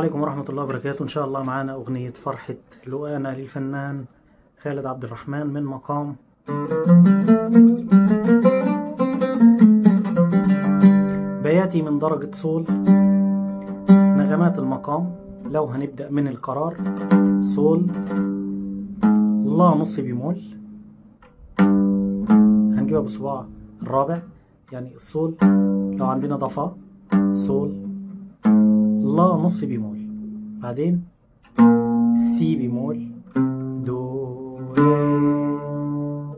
دلوقتي إن شاء الله معانا أغنية فرحة لقانا للفنان خالد عبد الرحمن من مقام. بياتي من درجة صول نغمات المقام. لو هنبدأ من القرار صول لا نص بيمول هنجيبها بصباع الرابع يعني الصول لو عندنا فا صول لا نص بيمول بعدين سي بيمول دو ري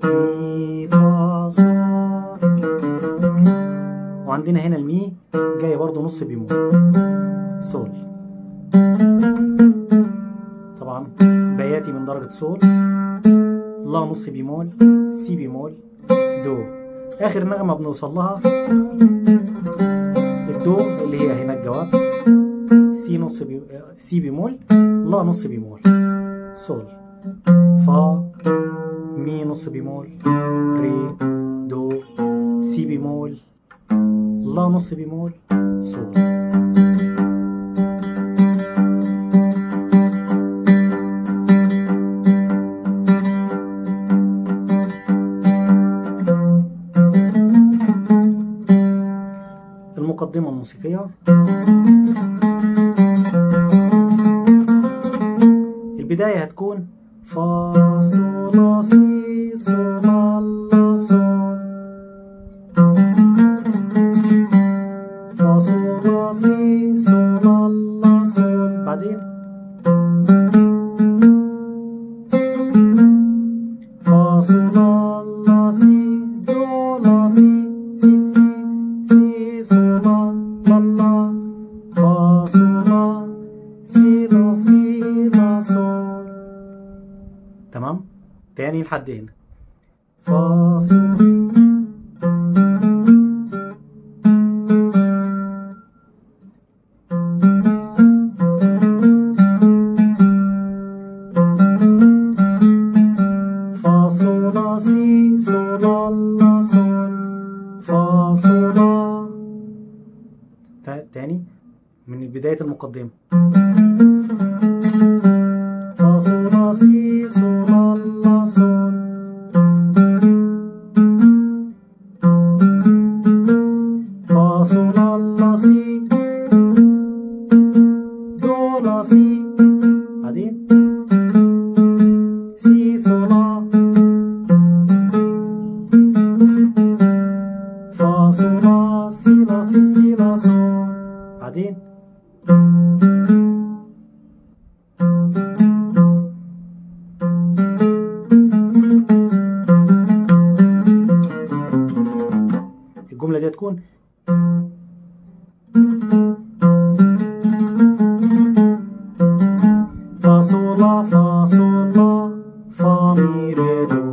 مي فا صول وعندنا هنا المي جاية برضو نص بيمول صول طبعا بياتي من درجة صول لا نص بيمول سي بيمول دو. آخر نغمة بنوصل لها. الدو اللي هي هنا الجواب. سي نص بي... سي بيمول لا نص بيمول. صول فا مي نص بيمول ري دو سي بيمول لا نص بيمول صول المقدمة الموسيقية. تمام؟ تاني لحد هنا. فا صول تا- تاني؟ من بداية المقدمة. فا سي لا صول فا لا سي الجملة دي تكون فا صول لا فا مي ري دو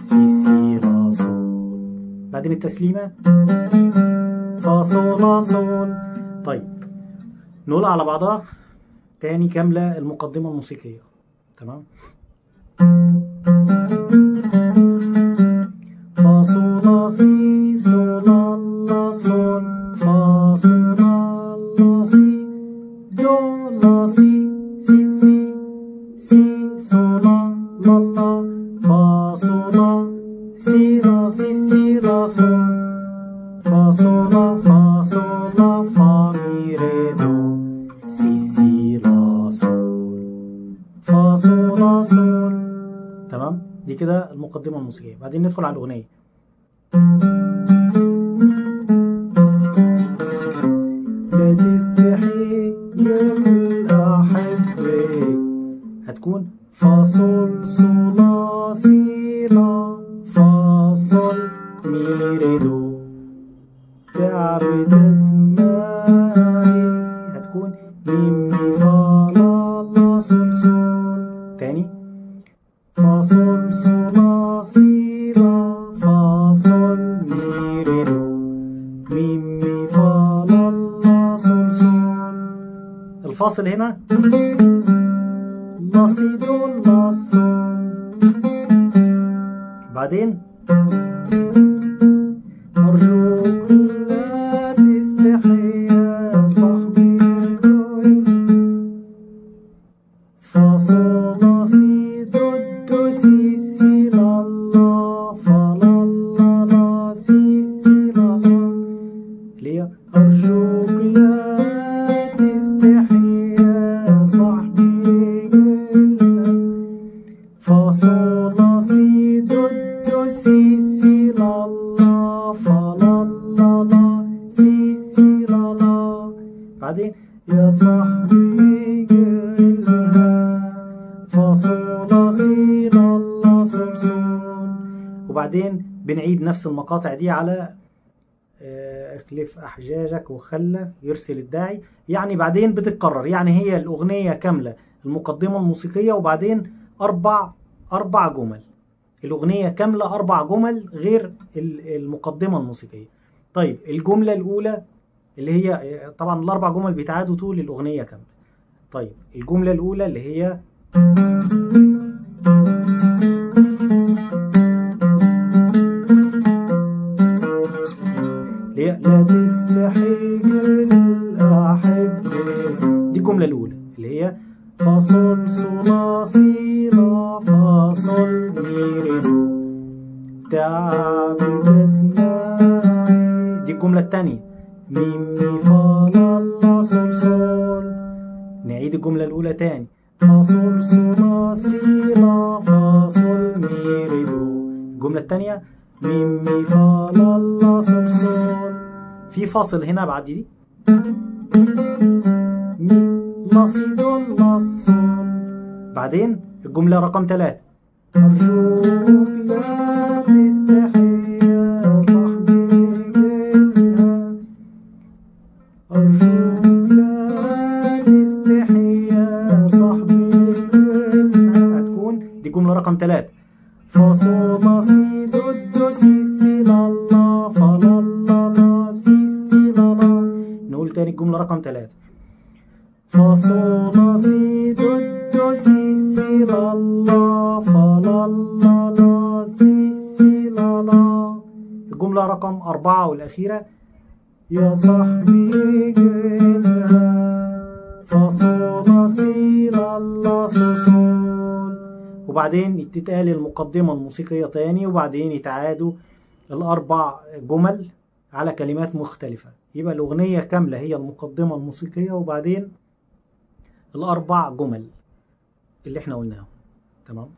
سي سي لا صول بعدين التسليمة. فا صول نقول على بعضها تاني كاملة المقدمة الموسيقية. تمام؟ فا صول سي صول لا صول. فا صول لا سي. دو لا سي سي. سي سي صول لا لا فا كده المقدمة الموسيقية. بعدين ندخل على الأغنية. لا تستحي يا الأحبة هتكون فا صول صول لا سي لا فا صول مي ري دو تعب تسمعي هتكون مي الفاصل هنا. لا سي دو لا صول بعدين؟ وبعدين بنعيد نفس المقاطع دي على آه، اخلف احجاجك وخلى يرسل الداعي. يعني بعدين بتتكرر. يعني هي الأغنية كاملة المقدمة الموسيقية وبعدين أربع أربع جمل. الأغنية كاملة أربع جمل غير المقدمة الموسيقية. طيب الجملة الأولى اللي هي طبعا الأربع جمل بيتعادوا طول الأغنية كامله طيب الجملة الأولى اللي هي ليه لا تستحي الأحبة دي الجملة الأولى اللي هي فا صول صول لا سي لا فا صول مي ري دو تعبي تسمعي دي الجملة التانية مي مي فا لا لا صول صول نعيد الجملة الأولى تاني. فا صول صول لا سي لا فا صول مي ري دو الجملة التانية مي مي فا لا لا صول صول في فاصل هنا بعد دي مي لا سي دو لا صول بعدين الجملة رقم ثلاثة أرجوك لا تستحي. الجملة رقم ثلاثة. فا صول سي دو دو سي سي لا لا فا لا. لا لا سي سي لا لا الجملة رقم أربعة والأخيرة يا صاحبي قلها فا صول سي لا لا صول صول وبعدين تتقال المقدمة الموسيقية تاني وبعدين يتعادوا الأربع جمل على كلمات مختلفة. يبقى الأغنية كاملة هي المقدمة الموسيقية وبعدين الأربع جمل اللي إحنا قلناهم. تمام؟